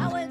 I was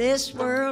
This world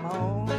home.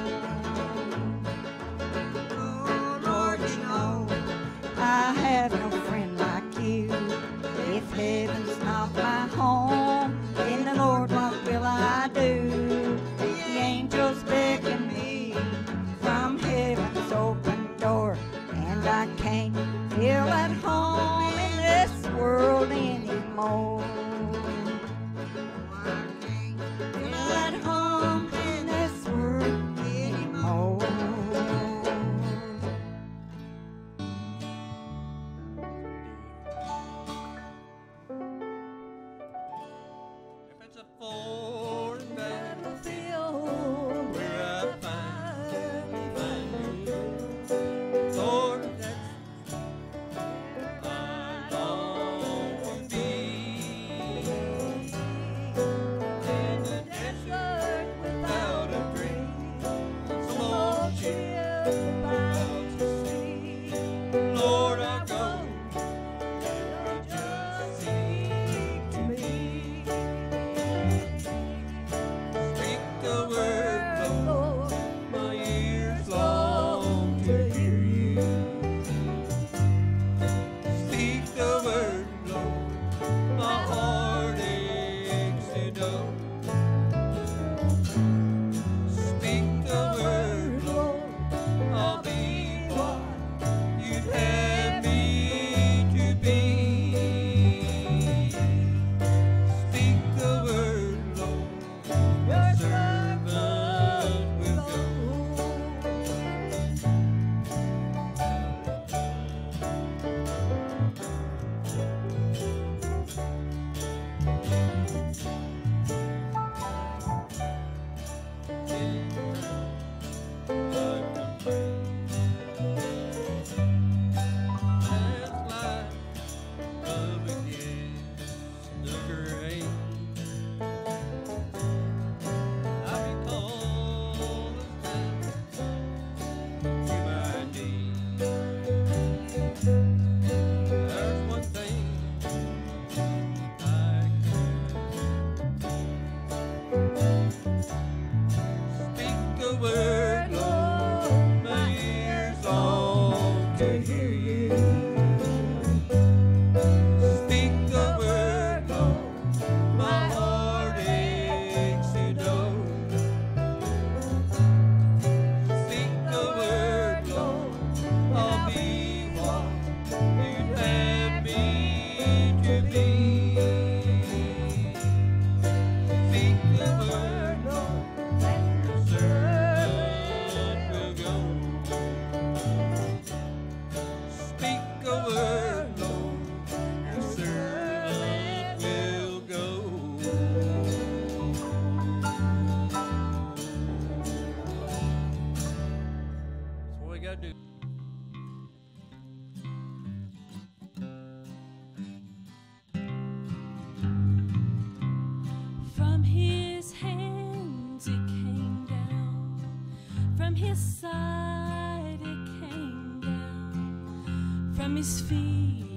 from his feet.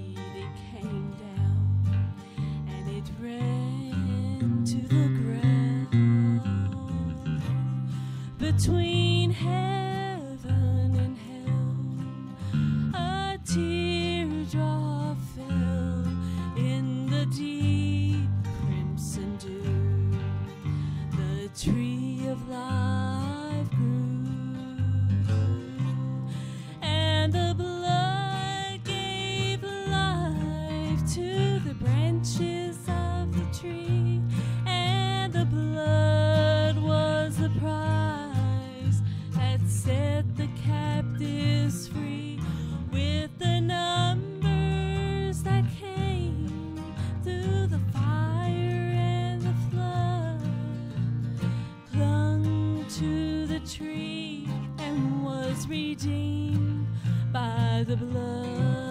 redeemed by the blood.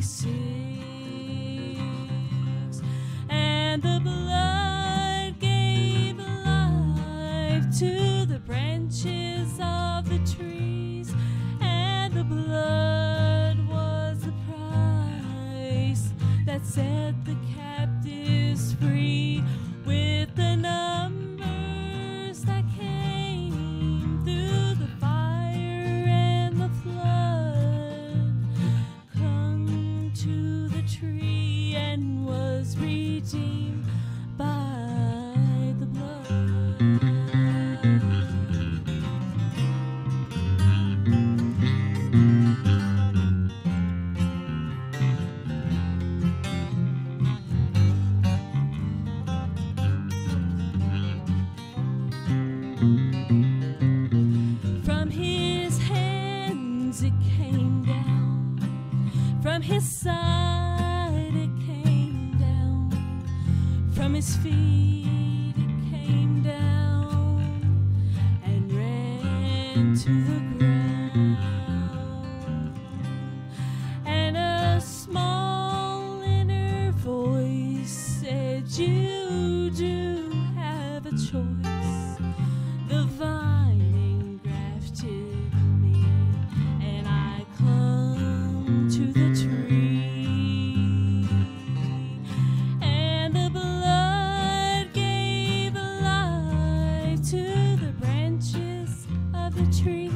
see. the sun. the tree.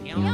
Meow.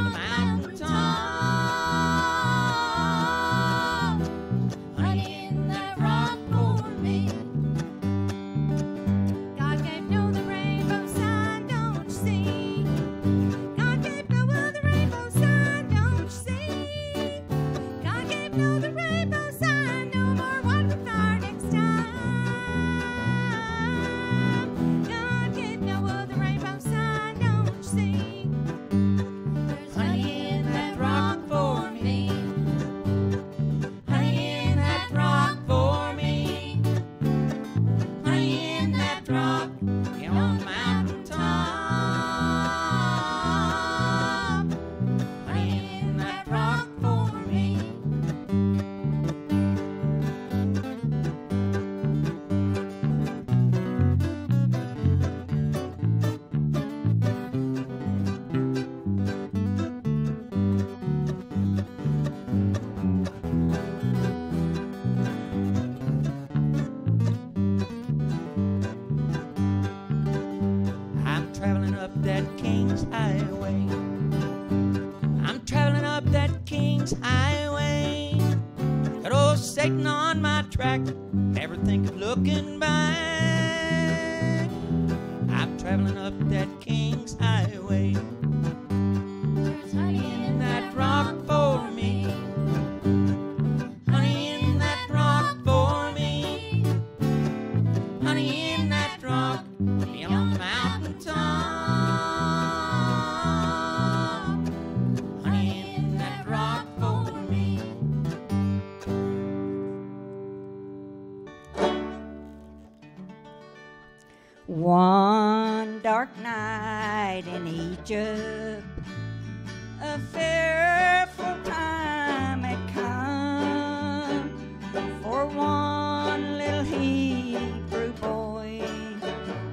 One dark night in Egypt, a fearful time had come for one little Hebrew boy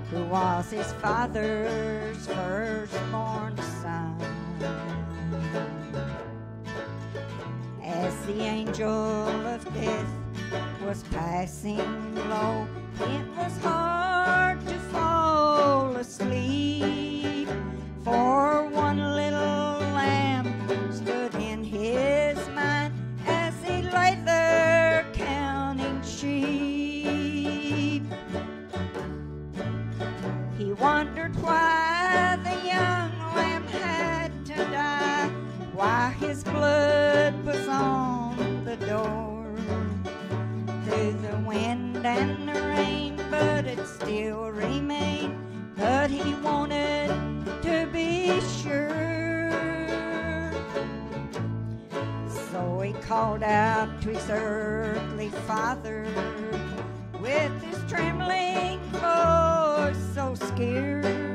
who was his father's firstborn son. As the angel of death was passing low, it was hard He wondered why the young lamb had to die, why his blood was on the door. Through the wind and the rain, but it still remained. But he wanted to be sure. So he called out to his earthly father with his trembling voice so scared,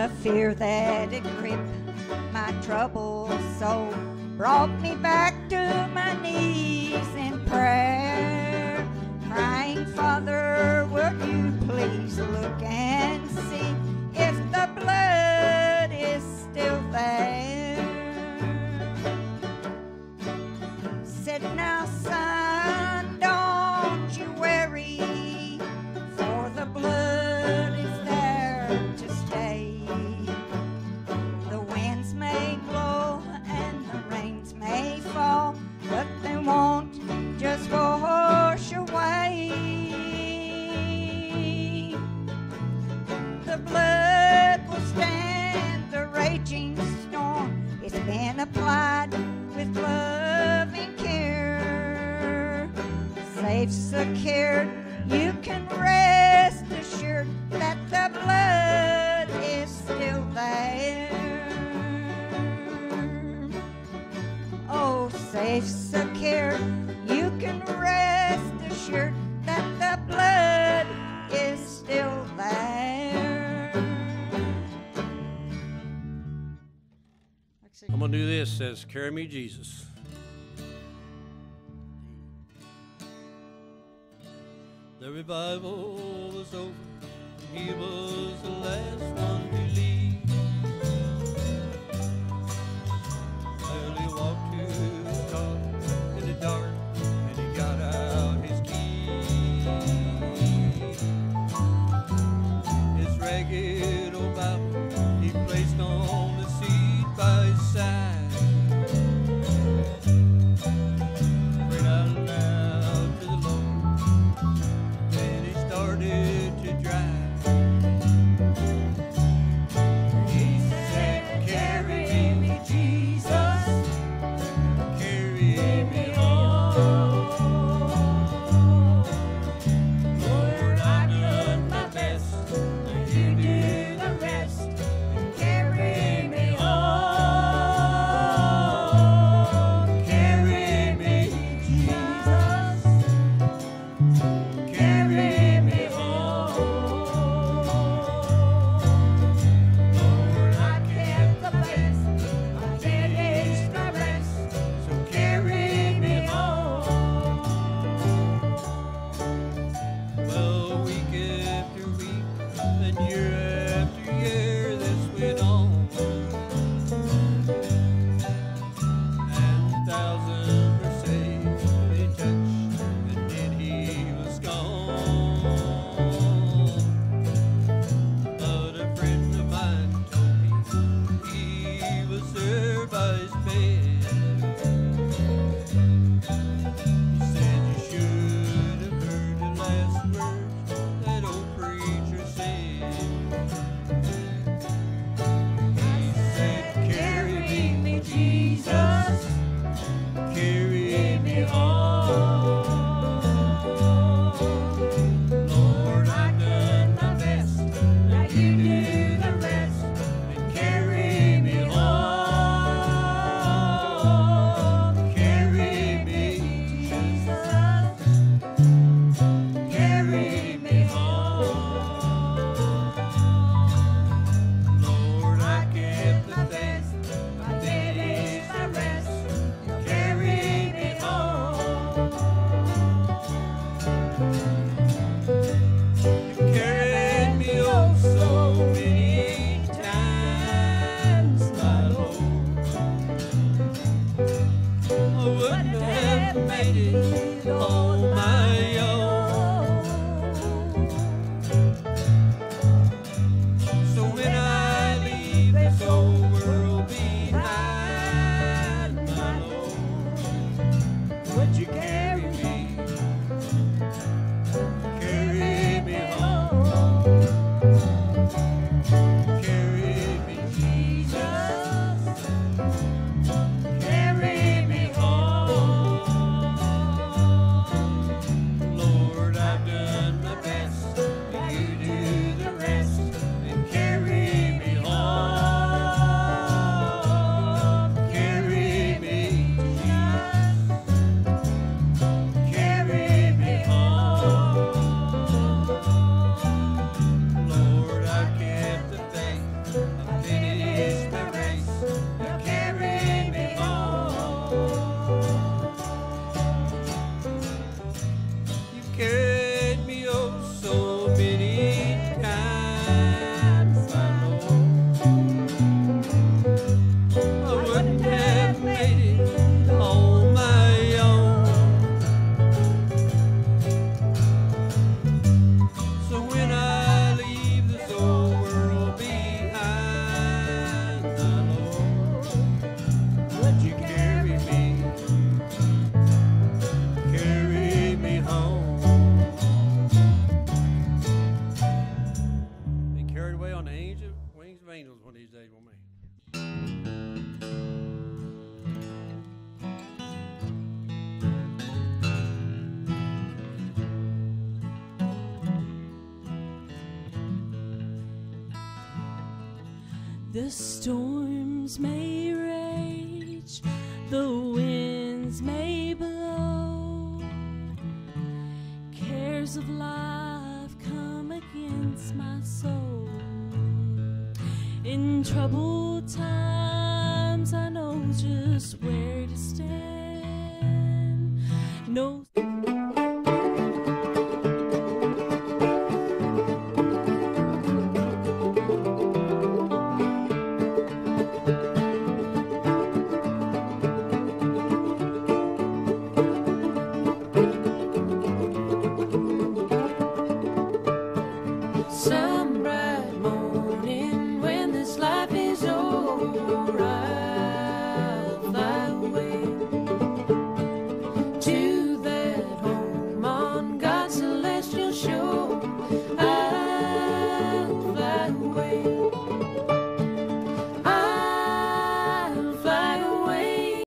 The fear that had gripped my troubled soul brought me back to my knees in prayer, crying, Father, will you please look and see if the blood is still there? Safe, secured, you can rest assured that the blood is still there. Oh, safe, secure, you can rest assured that the blood is still there. I'm gonna do this. Says, "Carry me, Jesus." Revival was over. He was the last one to leave. Well, he walked to the top in the dark, and he got out his key. His ragged In troubled times, I know just where